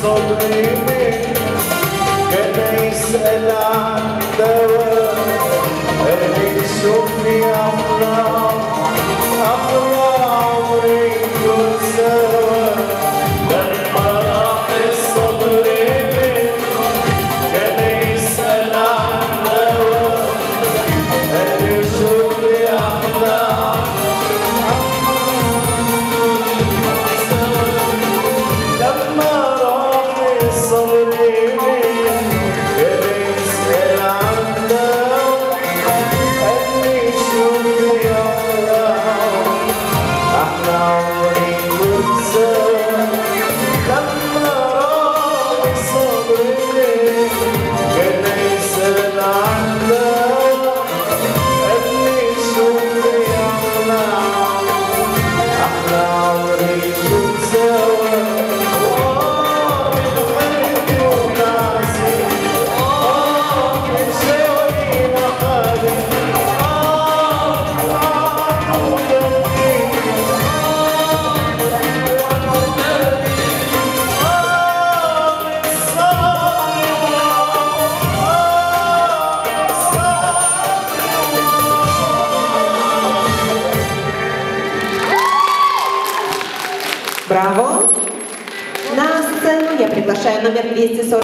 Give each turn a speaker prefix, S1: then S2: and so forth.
S1: Love. And it's only a love.
S2: Браво! На сцену я приглашаю номер 240.